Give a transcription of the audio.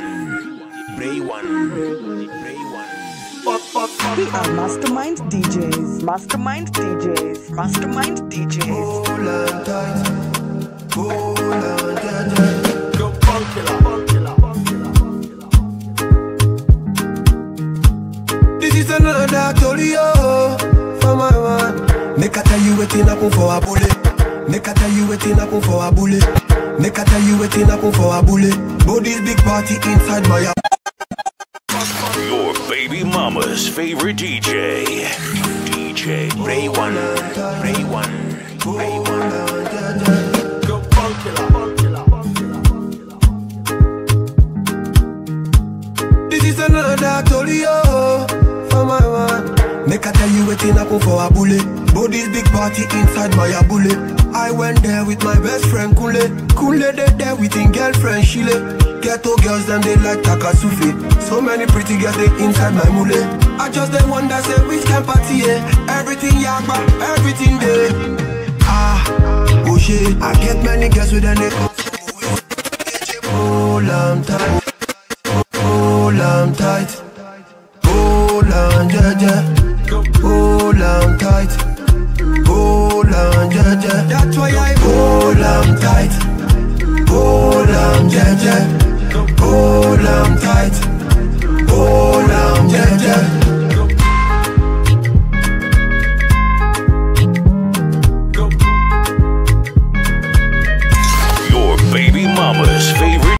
one, Bray one, Bray one. We are Mastermind DJs. Mastermind DJs. Mastermind DJs. Hold on tight. Hold on tight. Go funk killer, funk killer, funk killer. This is another Tolio for my man. Make I tell you wetin happen for Abule. Make I tell you wetin happen for Abule. Make I tell you wetin happen for Abule. This big party inside my Your baby mama's favorite DJ, DJ Bray one, Bray one, Bray one. Go. This is another Tolio oh, for my man. Make I tell you wetin happen for Abule. This big party inside my Abule. I went there with my best friend Kule. Kule they there with his girlfriend Shile. Ghetto girls them they like Takasufi. So many pretty girls they inside my mule. I just the one that say which can party eh? Everything yakba, everything day. Ah, oh shit. I get many girls with an Hold on tight, hold on tight, hold on, yeah, yeah. Right